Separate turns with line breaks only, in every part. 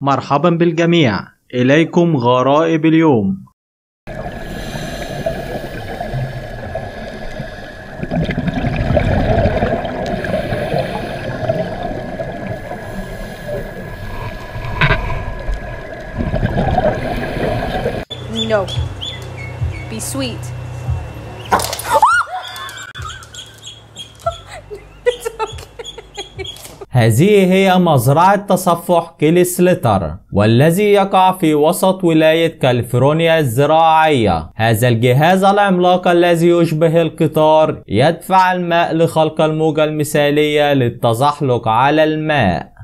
مرحبا بالجميع إليكم غرائب اليوم
No. Be sweet.
هذه هي مزرعة تصفح كيلسلتر والذي يقع في وسط ولاية كاليفورنيا الزراعية. هذا الجهاز العملاق الذي يشبه القطار يدفع الماء لخلق الموجة المثالية للتزحلق على الماء.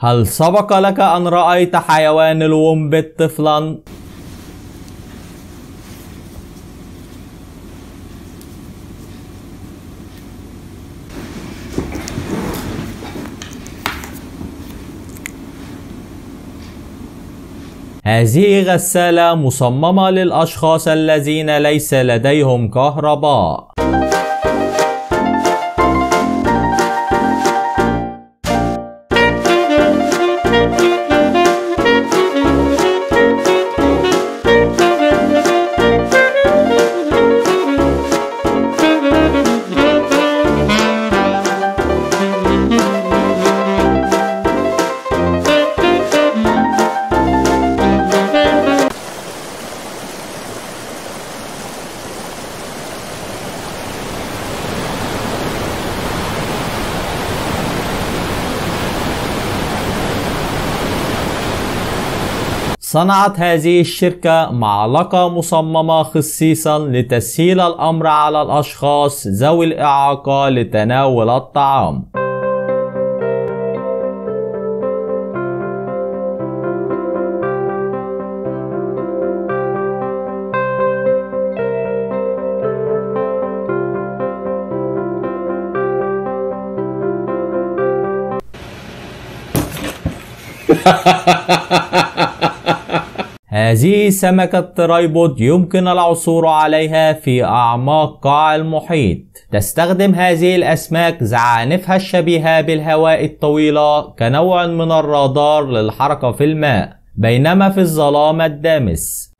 هل سبق لك أن رأيت حيوان الومبت طفلا؟ هذه غسالة مصممة للأشخاص الذين ليس لديهم كهرباء صنعت هذه الشركة معلقة مصممة خصيصا لتسهيل الأمر على الأشخاص ذوي الإعاقة لتناول الطعام. هذه سمكة ترايبود يمكن العثور عليها في أعماق قاع المحيط. تستخدم هذه الأسماك زعانفها الشبيهة بالهواء الطويلة كنوع من الرادار للحركة في الماء بينما في الظلام الدامس.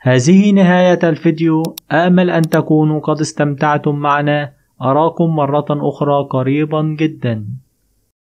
هذه نهاية الفيديو. آمل أن تكونوا قد استمتعتم معنا. أراكم مرة أخرى قريبا جدا.